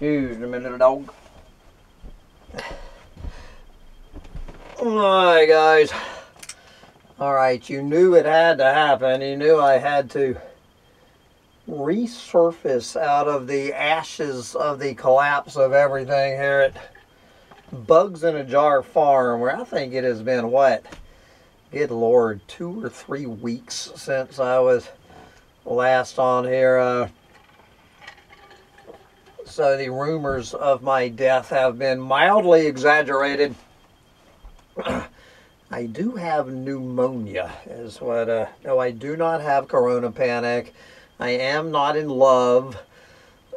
Excuse me, little dog. Alright, guys. Alright, you knew it had to happen. You knew I had to resurface out of the ashes of the collapse of everything here at Bugs in a Jar Farm, where I think it has been, what? Good Lord, two or three weeks since I was last on here. Uh, so the rumors of my death have been mildly exaggerated. I do have pneumonia, is what. Uh, no, I do not have corona panic. I am not in love.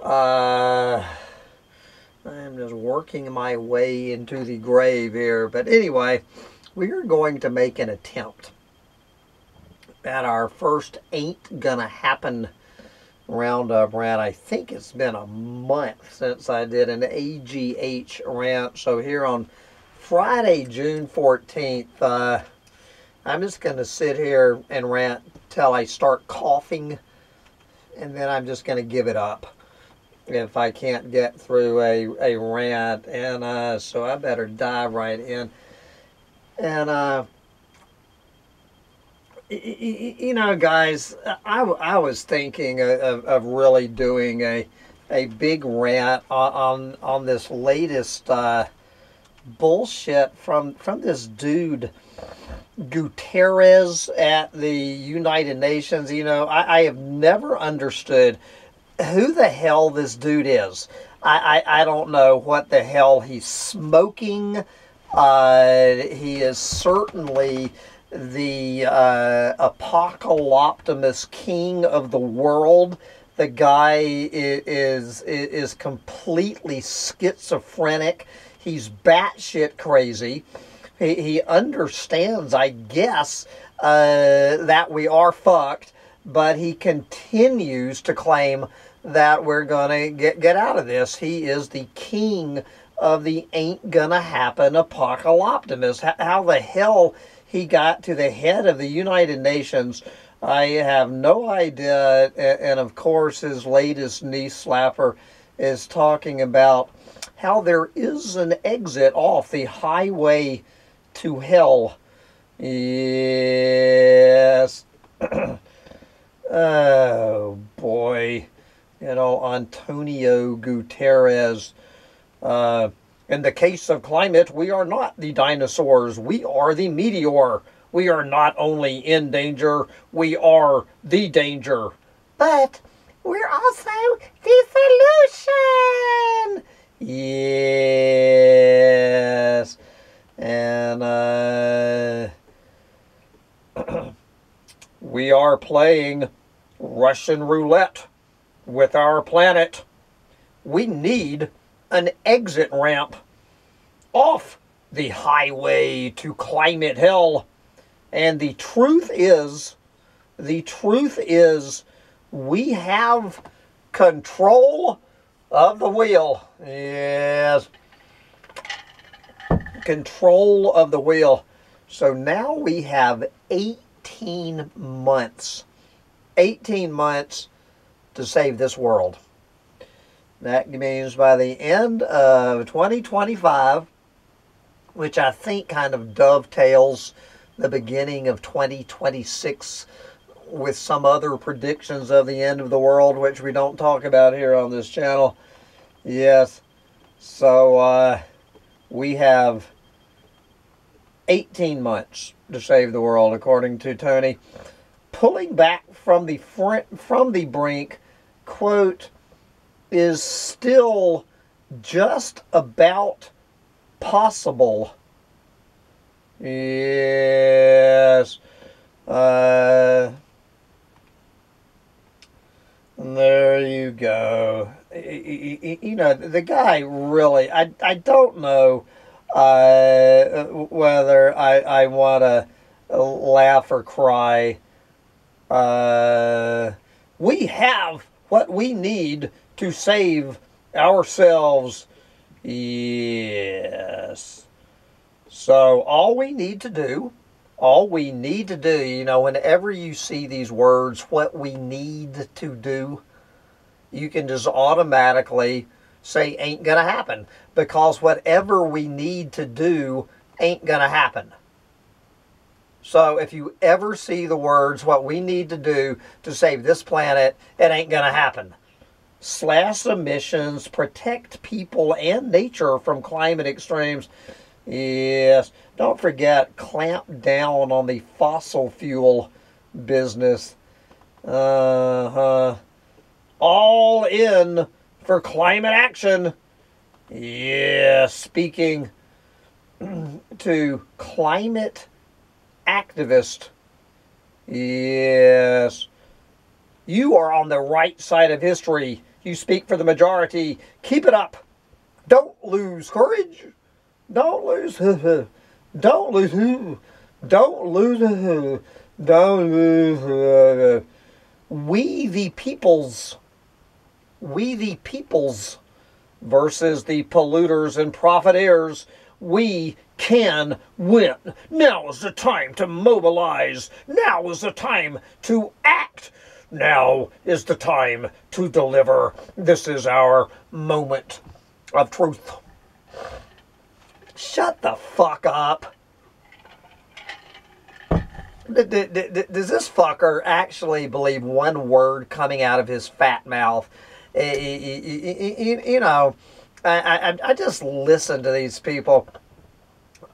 Uh, I am just working my way into the grave here. But anyway, we are going to make an attempt at our first Ain't Gonna Happen roundup rant. I think it's been a month since I did an AGH rant. So here on Friday, June 14th, uh, I'm just going to sit here and rant till I start coughing. And then I'm just going to give it up if I can't get through a, a rant. And uh, so I better dive right in. And uh, you know, guys, I, I was thinking of, of really doing a a big rant on on this latest uh, bullshit from from this dude Guterres at the United Nations. You know, I, I have never understood who the hell this dude is. I, I, I don't know what the hell he's smoking. Uh, he is certainly the uh, apocalyptimus king of the world. The guy is, is, is completely schizophrenic. He's batshit crazy. He, he understands, I guess, uh, that we are fucked, but he continues to claim that we're going to get, get out of this. He is the king of the ain't gonna happen apocalyptimus. How the hell he got to the head of the United Nations. I have no idea. And of course, his latest knee slapper is talking about how there is an exit off the highway to hell. Yes. oh boy. You know, Antonio Guterres. Uh, in the case of climate, we are not the dinosaurs. We are the meteor. We are not only in danger, we are the danger. But we're also the solution. Yes. And uh, we are playing Russian roulette with our planet. We need an exit ramp off the highway to climate hell. And the truth is, the truth is, we have control of the wheel. Yes. Control of the wheel. So now we have 18 months. 18 months to save this world. That means by the end of 2025, which I think kind of dovetails the beginning of 2026 with some other predictions of the end of the world, which we don't talk about here on this channel. Yes. So uh, we have 18 months to save the world, according to Tony. Pulling back from the front, from the brink, quote, is still just about possible. Yes. Uh, there you go. You know, the guy really, I, I don't know uh, whether I, I want to laugh or cry. Uh, we have what we need to save ourselves. Yes. So all we need to do, all we need to do, you know, whenever you see these words, what we need to do, you can just automatically say ain't gonna happen because whatever we need to do ain't gonna happen. So if you ever see the words, what we need to do to save this planet, it ain't going to happen. Slash emissions, protect people and nature from climate extremes. Yes. Don't forget, clamp down on the fossil fuel business. Uh huh. All in for climate action. Yeah, speaking to climate activist. Yes. You are on the right side of history. You speak for the majority. Keep it up. Don't lose courage. Don't lose. Don't lose. Don't lose. Don't lose. We the peoples. We the peoples versus the polluters and profiteers. We can win. Now is the time to mobilize. Now is the time to act. Now is the time to deliver. This is our moment of truth. Shut the fuck up. Does this fucker actually believe one word coming out of his fat mouth? Eh, eh, eh, you know, I, I, I just listen to these people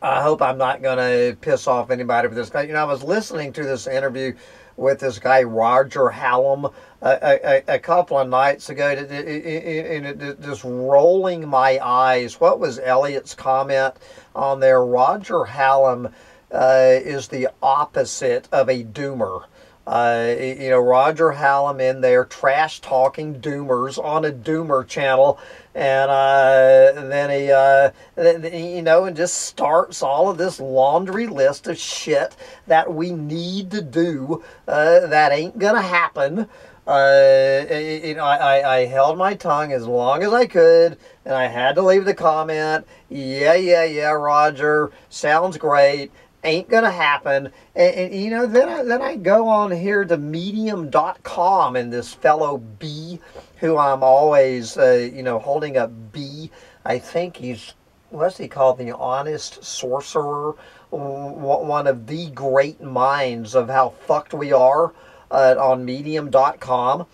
I hope I'm not going to piss off anybody with this. You know, I was listening to this interview with this guy Roger Hallam a, a, a couple of nights ago, and just rolling my eyes. What was Elliot's comment on there? Roger Hallam uh, is the opposite of a doomer. Uh, you know, Roger Hallam in there trash talking doomers on a doomer channel. And uh, then he, uh, you know, and just starts all of this laundry list of shit that we need to do uh, that ain't to happen. Uh, you know, I, I held my tongue as long as I could, and I had to leave the comment. Yeah, yeah, yeah, Roger, sounds great ain't gonna happen. And, and, you know then I, then I go on here to medium.com and this fellow b who i'm always uh, you know holding up b. I think he's what's he called? The honest sorcerer. One of the great minds of how fucked we are uh, on medium.com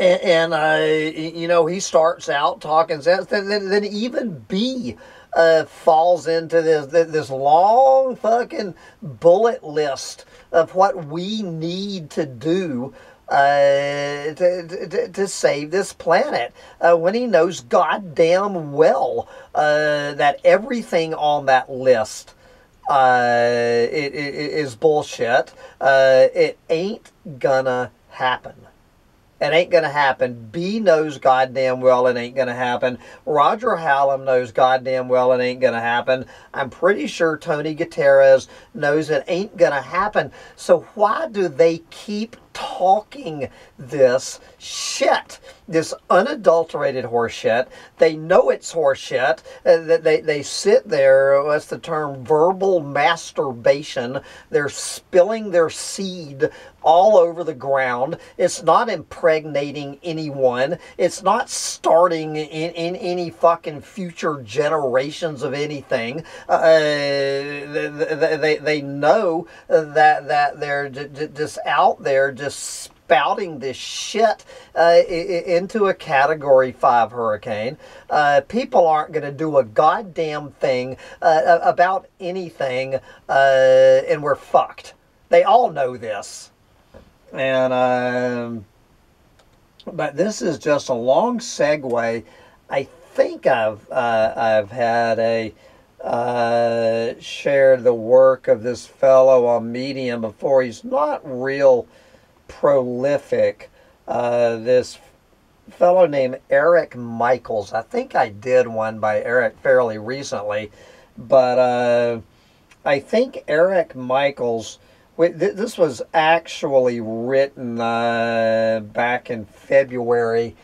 and, and uh, you know he starts out talking sense then, then, then even b uh, falls into this this long fucking bullet list of what we need to do uh, to, to, to, save this planet uh, when he knows goddamn well uh, that everything on that list uh, it, it, it is bullshit. Uh, it ain't gonna happen. It ain't going to happen. B knows goddamn well it ain't going to happen. Roger Hallam knows goddamn well it ain't going to happen. I'm pretty sure Tony Guterres knows it ain't going to happen. So why do they keep talking this shit, this unadulterated horseshit. They know it's horseshit. Uh, they, they sit there, what's the term, verbal masturbation. They're spilling their seed all over the ground. It's not impregnating anyone. It's not starting in, in any fucking future generations of anything. Uh, they, they, they know that, that they're just out there just spouting this shit uh, into a Category 5 hurricane. Uh, people aren't going to do a goddamn thing uh, about anything, uh, and we're fucked. They all know this. And, um, but this is just a long segue. I think I've, uh, I've had a, uh, shared the work of this fellow on Medium before. He's not real prolific. Uh, this fellow named Erik Michaels. I think I did one by Erik fairly recently, but uh, I think Erik Michaels. This was actually written uh, back in February,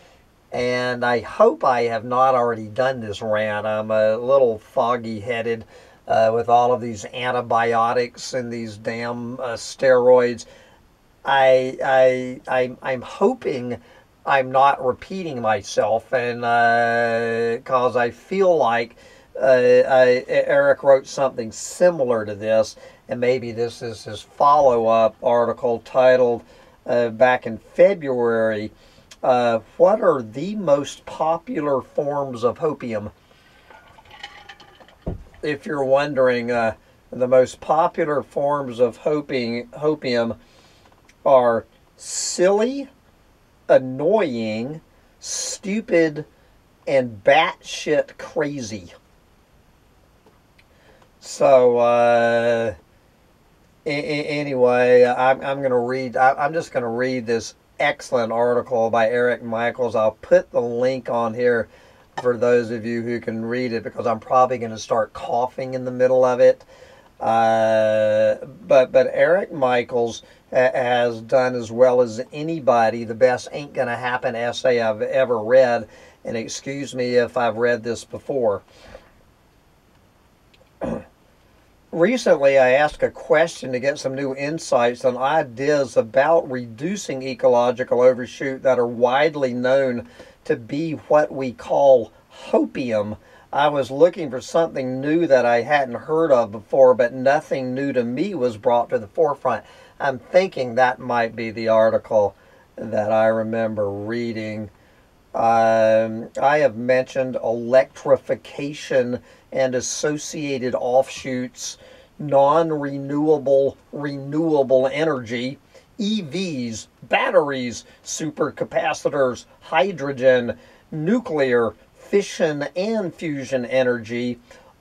and I hope I have not already done this rant. I'm a little foggy headed uh, with all of these antibiotics and these damn uh, steroids. I, I, I'm, I'm hoping I'm not repeating myself, and because uh, I feel like uh, I, Erik wrote something similar to this, and maybe this is his follow up article titled uh, back in February uh, What are the most popular forms of hopium? If you're wondering, uh, the most popular forms of hoping, hopium are silly, annoying, stupid, and batshit crazy. So, uh, anyway, I'm, I'm going to read, I'm just going to read this excellent article by Erik Michaels. I'll put the link on here for those of you who can read it because I'm probably going to start coughing in the middle of it. Uh, but but Erik Michaels has done as well as anybody the best ain't gonna happen essay I've ever read. And excuse me if I've read this before. Recently, I asked a question to get some new insights and ideas about reducing ecological overshoot that are widely known to be what we call hopium I was looking for something new that I hadn't heard of before, but nothing new to me was brought to the forefront. I'm thinking that might be the article that I remember reading. Um, I have mentioned electrification and associated offshoots, non renewable, renewable energy, EVs, batteries, supercapacitors, hydrogen, nuclear, fission and fusion energy,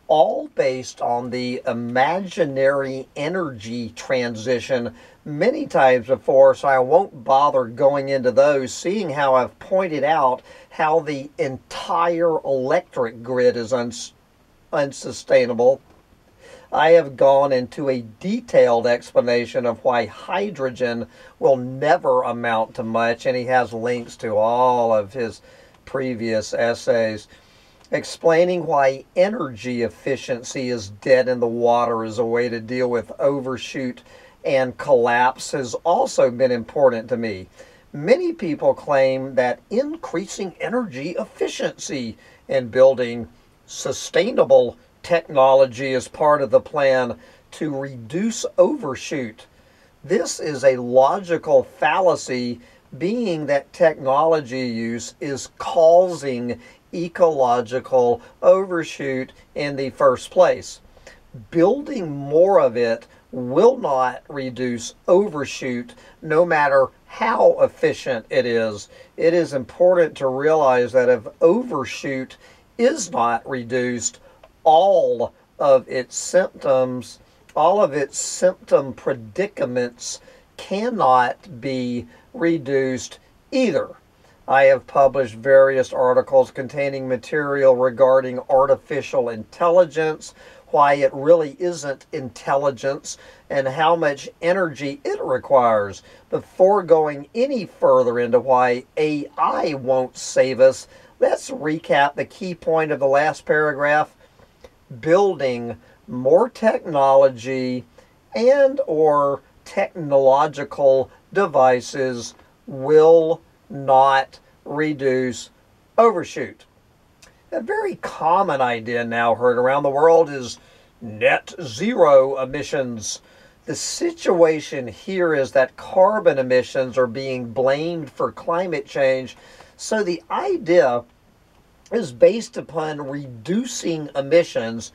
all based on the imaginary energy transition many times before, so I won't bother going into those, seeing how I've pointed out how the entire electric grid is uns unsustainable. I have gone into a detailed explanation of why hydrogen will never amount to much, and he has links to all of his previous essays, explaining why energy efficiency is dead in the water as a way to deal with overshoot and collapse has also been important to me. Many people claim that increasing energy efficiency and building sustainable technology is part of the plan to reduce overshoot. This is a logical fallacy being that technology use is causing ecological overshoot in the first place. Building more of it will not reduce overshoot no matter how efficient it is. It is important to realize that if overshoot is not reduced, all of its symptoms, all of its symptom predicaments cannot be reduced either. I have published various articles containing material regarding artificial intelligence, why it really isn't intelligence, and how much energy it requires. Before going any further into why AI won't save us, let's recap the key point of the last paragraph. Building more technology and or technological devices will not reduce overshoot. A very common idea now heard around the world is net zero emissions. The situation here is that carbon emissions are being blamed for climate change. So the idea is based upon reducing emissions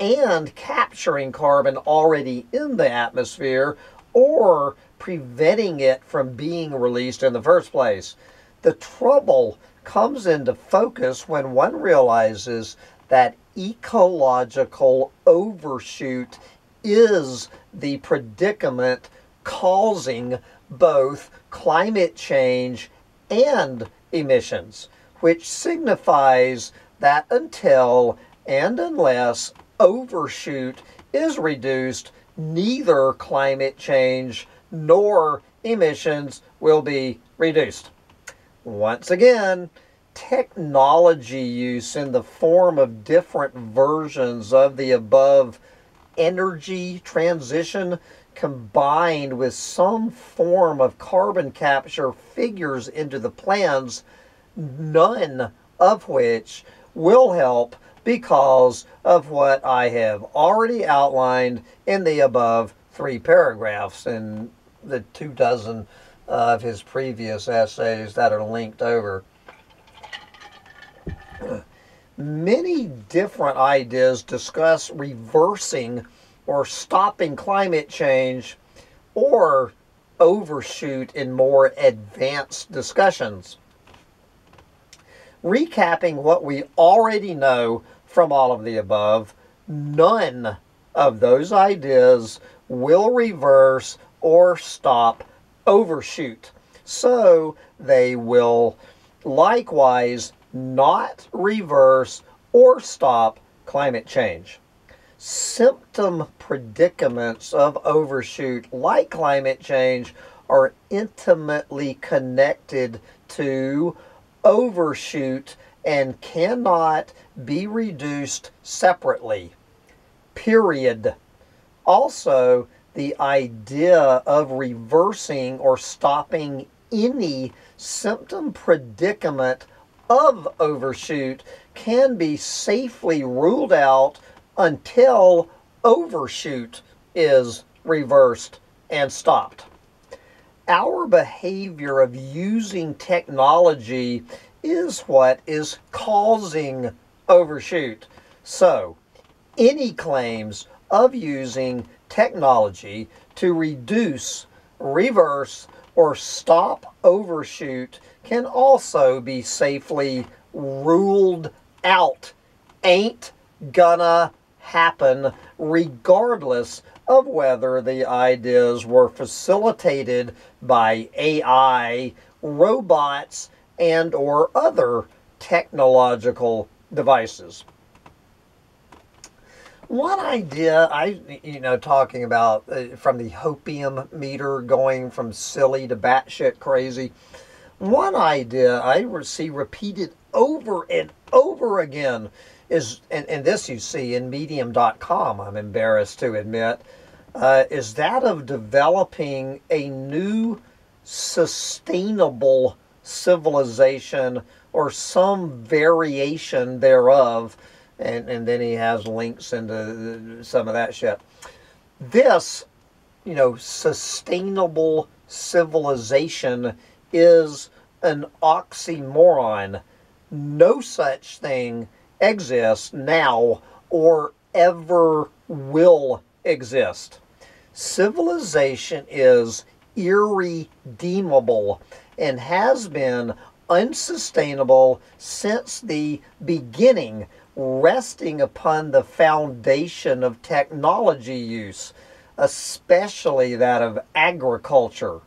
and capturing carbon already in the atmosphere or preventing it from being released in the first place. The trouble comes into focus when one realizes that ecological overshoot is the predicament causing both climate change and emissions, which signifies that until and unless overshoot is reduced, neither climate change nor emissions will be reduced. Once again, technology use in the form of different versions of the above energy transition combined with some form of carbon capture figures into the plans, none of which will help because of what I have already outlined in the above three paragraphs in the two dozen uh, of his previous essays that are linked over. Many different ideas discuss reversing or stopping climate change or overshoot in more advanced discussions. Recapping what we already know from all of the above, none of those ideas will reverse or stop overshoot. So they will likewise not reverse or stop climate change. Symptom predicaments of overshoot, like climate change, are intimately connected to overshoot and cannot be reduced separately. Period. Also, the idea of reversing or stopping any symptom predicament of overshoot can be safely ruled out until overshoot is reversed and stopped. Our behavior of using technology is what is causing overshoot. So, any claims of using technology to reduce, reverse, or stop overshoot can also be safely ruled out. Ain't gonna happen regardless of whether the ideas were facilitated by AI, robots, and or other technological devices. One idea I, you know, talking about uh, from the hopium meter going from silly to batshit crazy. One idea I see repeated over and over again is, and, and this you see in medium.com, I'm embarrassed to admit, uh, is that of developing a new sustainable civilization or some variation thereof. And, and then he has links into some of that shit. This, you know, sustainable civilization is an oxymoron. No such thing exists now or ever will exist. Civilization is irredeemable and has been unsustainable since the beginning, resting upon the foundation of technology use, especially that of agriculture.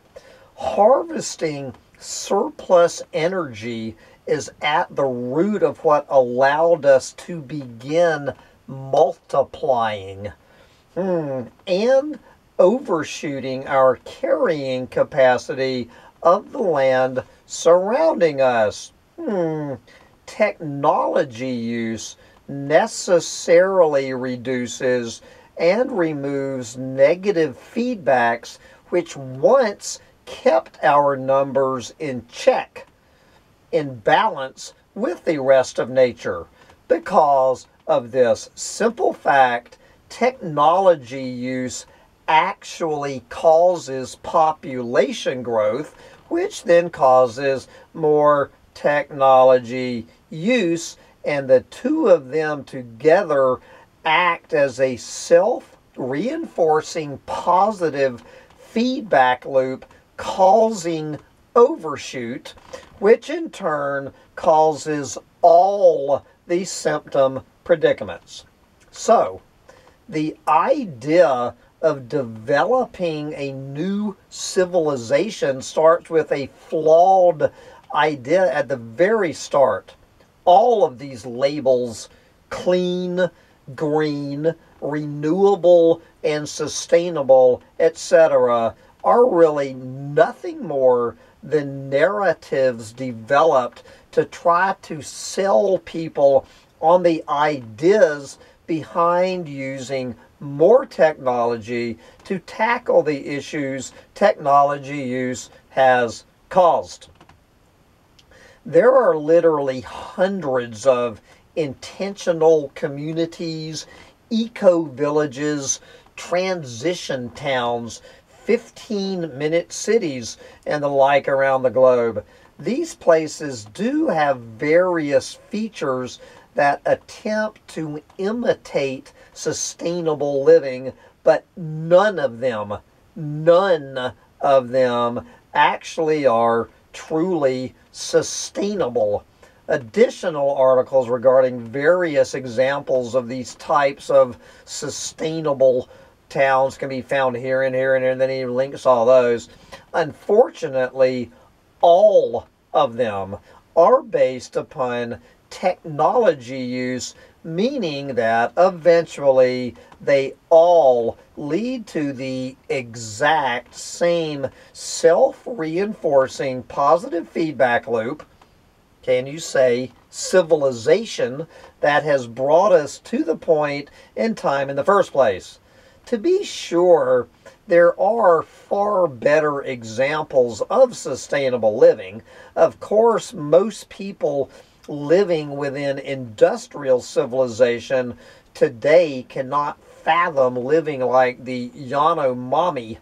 Harvesting surplus energy is at the root of what allowed us to begin multiplying hmm. and overshooting our carrying capacity of the land surrounding us. Hmm. Technology use necessarily reduces and removes negative feedbacks which once kept our numbers in check, in balance with the rest of nature. Because of this simple fact, technology use actually causes population growth, which then causes more technology use, and the two of them together act as a self reinforcing positive feedback loop causing overshoot, which in turn causes all these symptom predicaments. So, the idea of developing a new civilization starts with a flawed idea at the very start. All of these labels clean, green, renewable, and sustainable, etc., are really nothing more than narratives developed to try to sell people on the ideas behind using more technology to tackle the issues technology use has caused. There are literally hundreds of intentional communities, eco villages, transition towns, 15 minute cities, and the like around the globe. These places do have various features that attempt to imitate sustainable living, but none of them, none of them actually are truly sustainable. Additional articles regarding various examples of these types of sustainable towns can be found here and here and here, and then he links all those. Unfortunately, all of them are based upon technology use, meaning that eventually they all lead to the exact same self reinforcing positive feedback loop. Can you say civilization that has brought us to the point in time in the first place? To be sure, there are far better examples of sustainable living. Of course, most people living within industrial civilization today cannot fathom living like the Yanomami.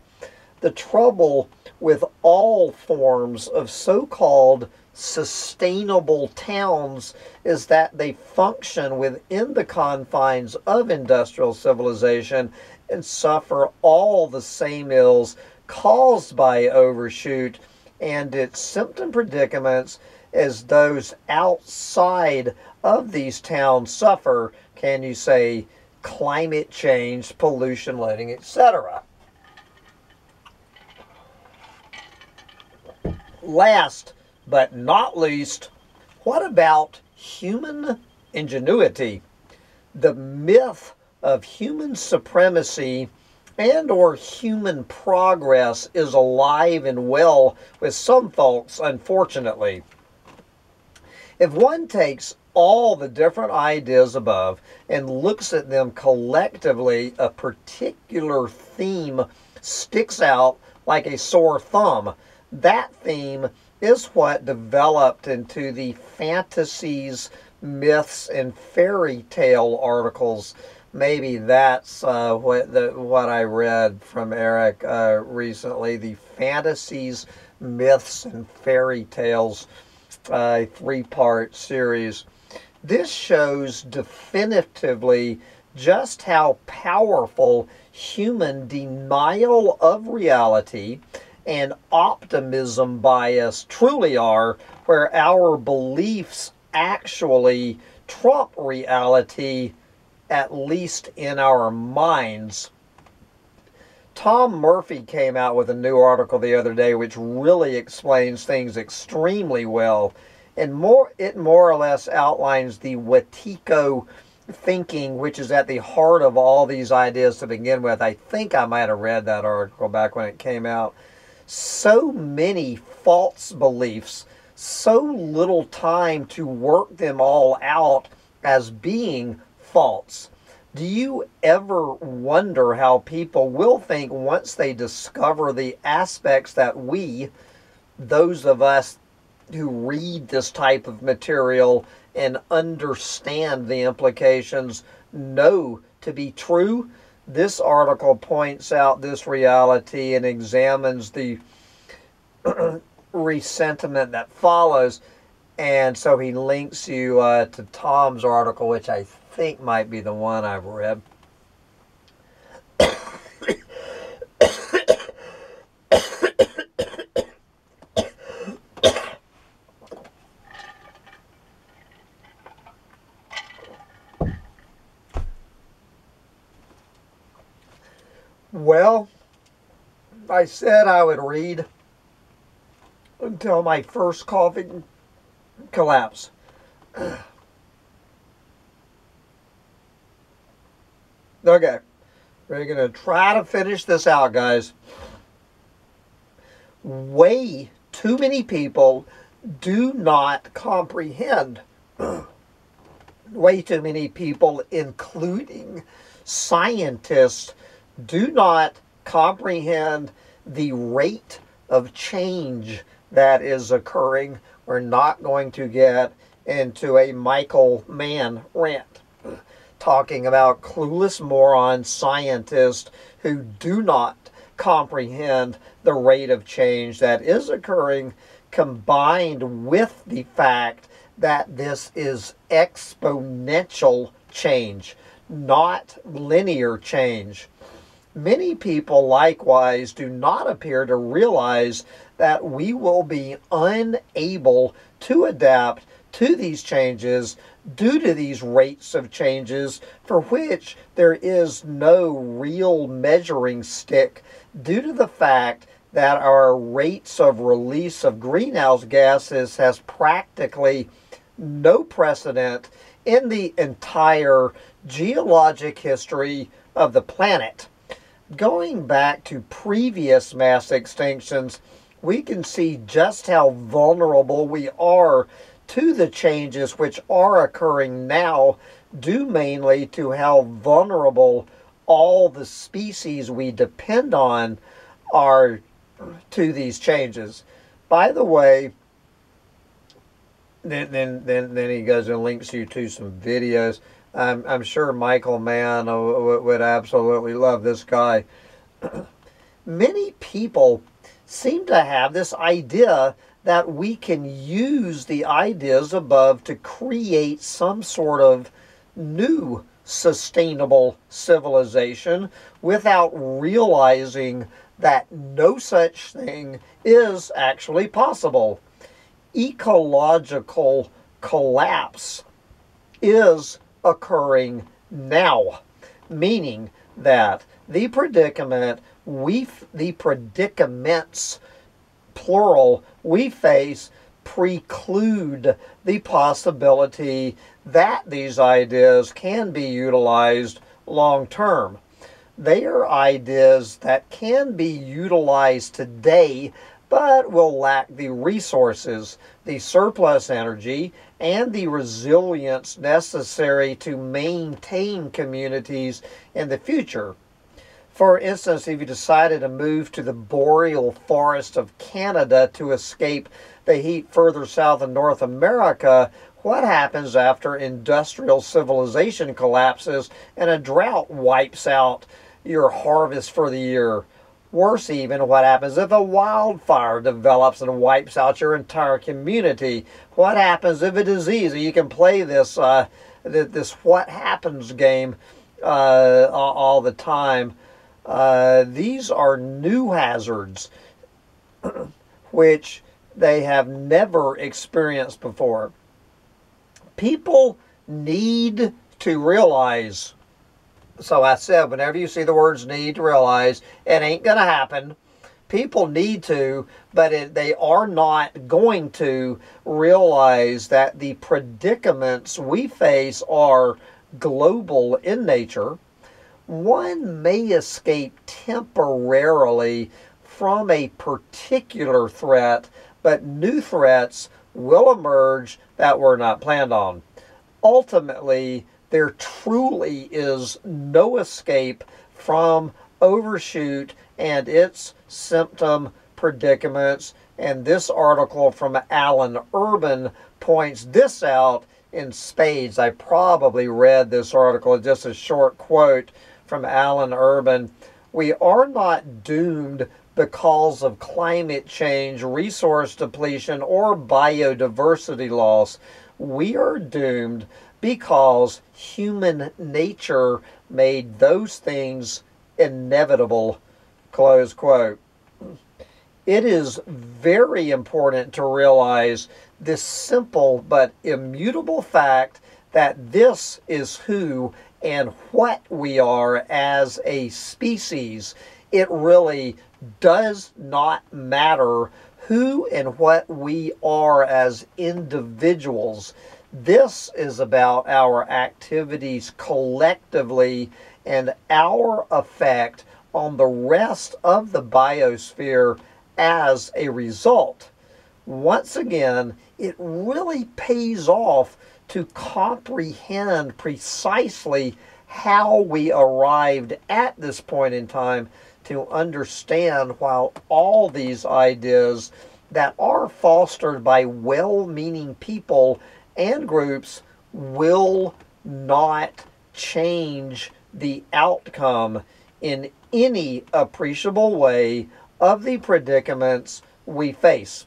The trouble with all forms of so called sustainable towns is that they function within the confines of industrial civilization and suffer all the same ills caused by overshoot and its symptom predicaments as those outside of these towns suffer, can you say, climate change, pollution, letting, etc. Last but not least, what about human ingenuity? The myth of human supremacy and or human progress is alive and well with some folks, unfortunately. If one takes all the different ideas above and looks at them collectively, a particular theme sticks out like a sore thumb. That theme is what developed into the fantasies, myths, and fairy tale articles. Maybe that's uh, what the, what I read from Erik uh, recently. The fantasies, myths, and fairy tales uh, three part series. This shows definitively just how powerful human denial of reality and optimism bias truly are, where our beliefs actually trump reality, at least in our minds. Tom Murphy came out with a new article the other day which really explains things extremely well. And more it more or less outlines the Wetiko thinking which is at the heart of all these ideas to begin with. I think I might have read that article back when it came out. So many false beliefs, so little time to work them all out as being false. Do you ever wonder how people will think once they discover the aspects that we, those of us who read this type of material and understand the implications, know to be true? This article points out this reality and examines the resentiment that follows. And so he links you uh, to Tom's article, which I think might be the one I've read. well, I said I would read until my first coughing collapse. Okay. We're going to try to finish this out, guys. Way too many people do not comprehend. Way too many people, including scientists do not comprehend the rate of change that is occurring, we're not going to get into a Michael Mann rant talking about clueless moron scientists who do not comprehend the rate of change that is occurring combined with the fact that this is exponential change, not linear change. Many people likewise do not appear to realize that we will be unable to adapt to these changes due to these rates of changes for which there is no real measuring stick due to the fact that our rates of release of greenhouse gases has practically no precedent in the entire geologic history of the planet. Going back to previous mass extinctions, we can see just how vulnerable we are to the changes which are occurring now, due mainly to how vulnerable all the species we depend on are to these changes. By the way, then then then, then he goes and links you to some videos. I'm, I'm sure Michael Mann would absolutely love this guy. Many people seem to have this idea that we can use the ideas above to create some sort of new sustainable civilization without realizing that no such thing is actually possible. Ecological collapse is occurring now, meaning that the predicament we the predicaments plural we face preclude the possibility that these ideas can be utilized long term. They are ideas that can be utilized today but will lack the resources, the surplus energy, and the resilience necessary to maintain communities in the future. For instance, if you decided to move to the boreal forest of Canada to escape the heat further south in North America, what happens after industrial civilization collapses and a drought wipes out your harvest for the year? Worse, even, what happens if a wildfire develops and wipes out your entire community? What happens if a disease? You can play this uh, this what happens game uh, all the time. Uh, these are new hazards which they have never experienced before. People need to realize. So I said, whenever you see the words need to realize, it ain't going to happen. People need to, but it, they are not going to realize that the predicaments we face are global in nature one may escape temporarily from a particular threat, but new threats will emerge that were not planned on. Ultimately, there truly is no escape from overshoot and its symptom predicaments. And this article from Alan Urban points this out in spades. I probably read this article, just a short quote from Alan Urban. We are not doomed because of climate change, resource depletion, or biodiversity loss. We are doomed because human nature made those things inevitable. Close quote. It is very important to realize this simple but immutable fact that this is who and what we are as a species, it really does not matter who and what we are as individuals. This is about our activities collectively and our effect on the rest of the biosphere as a result. Once again, it really pays off to comprehend precisely how we arrived at this point in time to understand why all these ideas that are fostered by well meaning people and groups will not change the outcome in any appreciable way of the predicaments we face.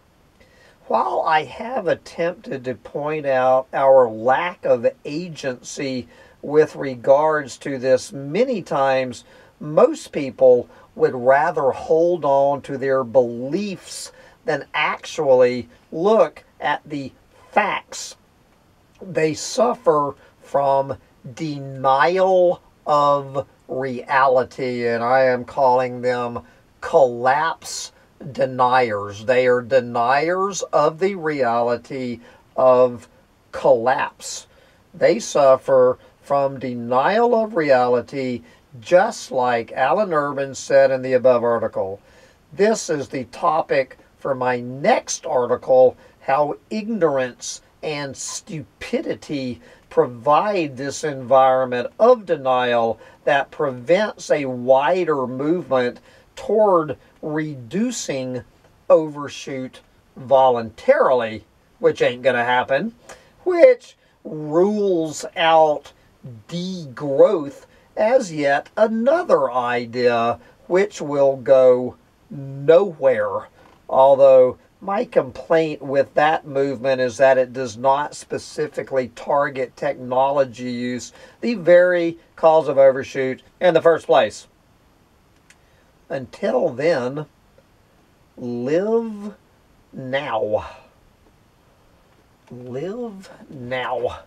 While I have attempted to point out our lack of agency with regards to this many times, most people would rather hold on to their beliefs than actually look at the facts. They suffer from denial of reality, and I am calling them collapse deniers. They are deniers of the reality of collapse. They suffer from denial of reality, just like Alan Urban said in the above article. This is the topic for my next article how ignorance and stupidity provide this environment of denial that prevents a wider movement toward reducing overshoot voluntarily, which ain't going to happen, which rules out degrowth as yet another idea which will go nowhere. Although my complaint with that movement is that it does not specifically target technology use, the very cause of overshoot in the first place. Until then, live now. Live now.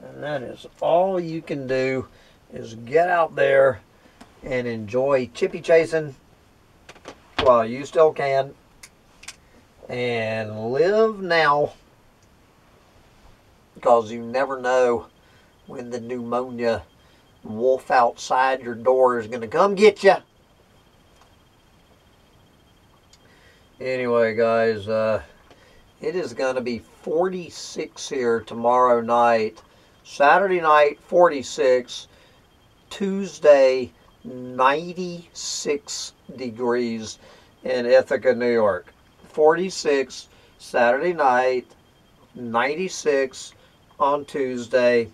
And that is all you can do is get out there and enjoy chippy chasing while you still can and live now because you never know when the pneumonia wolf outside your door is going to come get you. Anyway, guys, uh, it is going to be 46 here tomorrow night. Saturday night, 46. Tuesday, 96 degrees in Ithaca, New York. 46 Saturday night, 96 on Tuesday.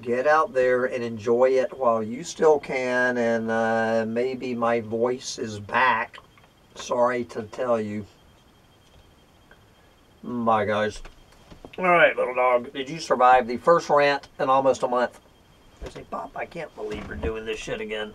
Get out there and enjoy it while you still can, and uh, maybe my voice is back. Sorry to tell you. Bye, guys. All right, little dog. Did you survive the first rant in almost a month? I say, Pop, I can't believe you're doing this shit again.